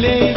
मिले